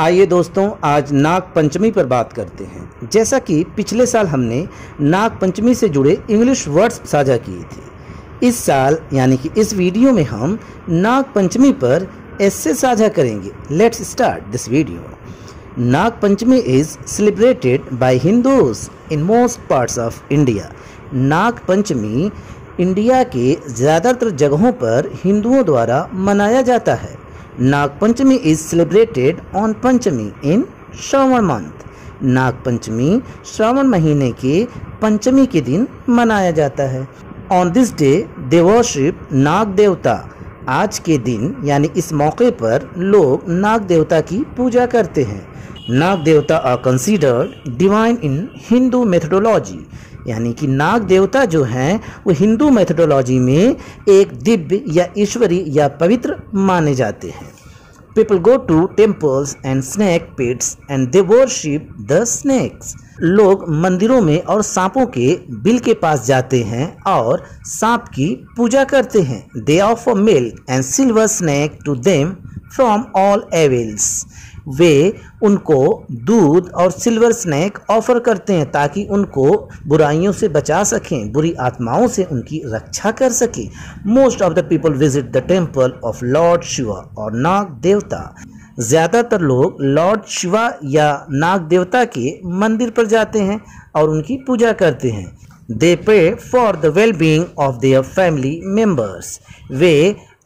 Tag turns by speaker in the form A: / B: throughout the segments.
A: आइए दोस्तों, आज नाग पंचमी पर बात करते हैं। जैसा कि पिछले साल हमने नाग पंचमी से जुड़े इंग्लिश वर्ड्स साझा किए थे। इस साल, यानी कि इस वीडियो में हम नाग पंचमी पर ऐसे साझा करेंगे। Let's start this video Nag Panchami is celebrated by Hindus in most parts of India Nag Panchami India के ज़्यादातर जगहों पर हिंदुओं द्वारा मनाया जाता है। Nag Panchami is celebrated on Panchami in Shravan month Nag Panchami Shravan महीने के पंचमी के दिन मनाया जाता है। On this day they worship Nag Devta. आज के दिन, यानी इस मौके पर लोग नाग देवता की पूजा करते हैं। Nag Devta are considered divine in Hindu methodology यानी कि नाग देवता जो हैं, वो हिंदू मेथडोलॉजी में एक दिव्य या ईश्वरी या पवित्र माने जाते हैं। People go to temples and snake pits and they worship the snakes लोग मंदिरों में और सांपों के बिल के पास जाते हैं और सांप की पूजा करते हैं। They offer milk and silver snake to them from all evils वे उनको दूध और सिल्वर स्नैक ऑफ़र करते हैं ताकि उनको बुराइयों से बचा सकें, बुरी आत्माओं से उनकी रक्षा कर सके। Most of the people visit the temple of lord Shiva और नाग देवता। ज़्यादातर लोग लॉर्ड शिवा या नाग देवता के मंदिर पर जाते हैं और उनकी पूजा करते हैं। They pay for the well being of their family members वे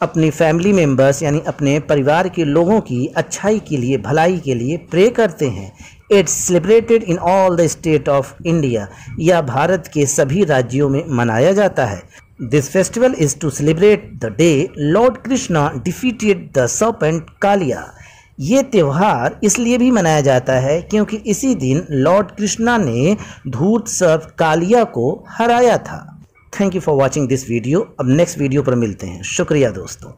A: अपनी फैमिली मेंबर्स यानी अपने परिवार के लोगों की अच्छाई के लिए, भलाई के लिए प्रे करते हैं। It's celebrated in all the state of India यह भारत के सभी राज्यों में मनाया जाता है। This festival is to celebrate the day lord Krishna defeated the serpent Kaliya ये त्यौहार इसलिए भी मनाया जाता है क्योंकि इसी दिन लॉर्ड कृष्णा ने धूर्त सर्प कालिया को हराया था। Thank you for watching this video अब नेक्स्ट वीडियो पर मिलते हैं। शुक्रिया दोस्तों।